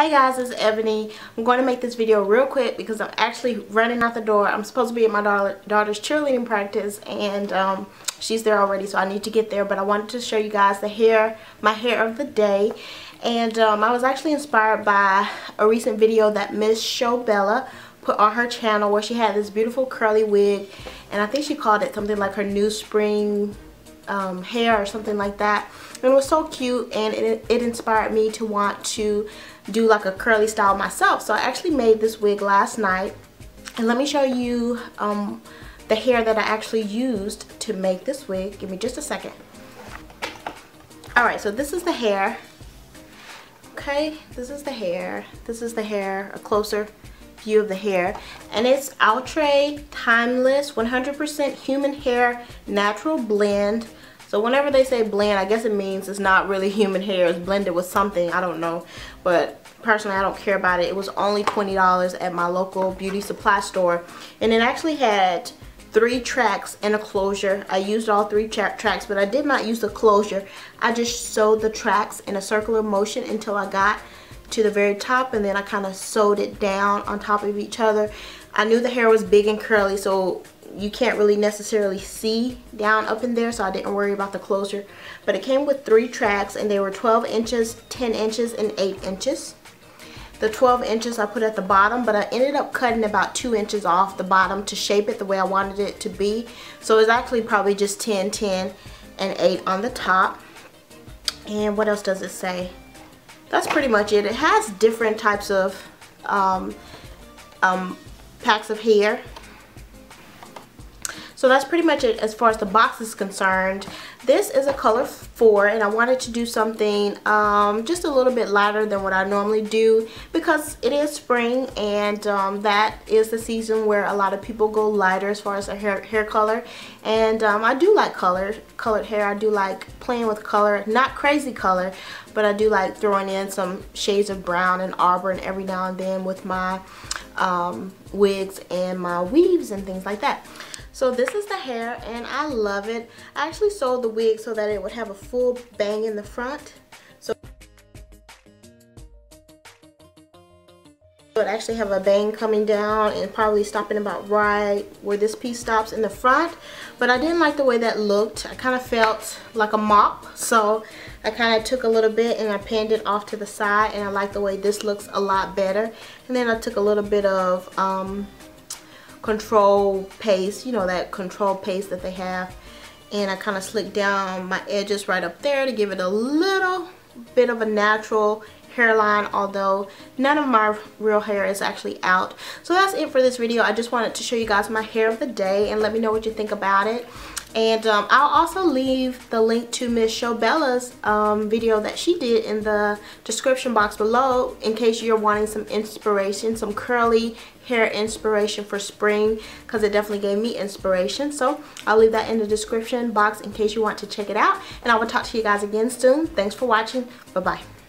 Hi guys, it's Ebonee. I'm going to make this video real quick because I'm actually running out the door. I'm supposed to be at my daughter's cheerleading practice and um, she's there already so I need to get there. But I wanted to show you guys the hair, my hair of the day. And um, I was actually inspired by a recent video that Miss ShoBella put on her channel where she had this beautiful curly wig. And I think she called it something like her new spring um, hair or something like that. And it was so cute and it, it inspired me to want to do like a curly style myself. So I actually made this wig last night. And let me show you um, the hair that I actually used to make this wig. Give me just a second. Alright, so this is the hair. Okay, this is the hair. This is the hair, a closer view of the hair. And it's Outre Timeless 100% Human Hair Natural Blend so whenever they say blend, I guess it means it's not really human hair. It's blended with something. I don't know. But personally, I don't care about it. It was only $20 at my local beauty supply store. And it actually had three tracks and a closure. I used all three tra tracks, but I did not use the closure. I just sewed the tracks in a circular motion until I got to the very top and then I kind of sewed it down on top of each other. I knew the hair was big and curly so you can't really necessarily see down up in there so I didn't worry about the closure. But it came with three tracks and they were 12 inches 10 inches and 8 inches. The 12 inches I put at the bottom but I ended up cutting about 2 inches off the bottom to shape it the way I wanted it to be. So it's actually probably just 10 10 and 8 on the top. And what else does it say that's pretty much it. It has different types of um, um, packs of hair so that's pretty much it as far as the box is concerned. This is a color 4 and I wanted to do something um, just a little bit lighter than what I normally do because it is spring and um, that is the season where a lot of people go lighter as far as their hair, hair color. And um, I do like color, colored hair. I do like playing with color. Not crazy color, but I do like throwing in some shades of brown and auburn every now and then with my um, wigs and my weaves and things like that. So this is the hair and I love it. I actually sewed the wig so that it would have a full bang in the front. So it would actually have a bang coming down and probably stopping about right where this piece stops in the front. But I didn't like the way that looked. I kind of felt like a mop. So I kind of took a little bit and I pinned it off to the side and I like the way this looks a lot better. And then I took a little bit of um, control paste, you know, that control paste that they have. And I kind of slicked down my edges right up there to give it a little bit of a natural hairline although none of my real hair is actually out. So that's it for this video. I just wanted to show you guys my hair of the day and let me know what you think about it and um, I'll also leave the link to Miss ShoBella's um, video that she did in the description box below in case you're wanting some inspiration, some curly hair inspiration for spring because it definitely gave me inspiration. So I'll leave that in the description box in case you want to check it out. And I will talk to you guys again soon. Thanks for watching. Bye-bye.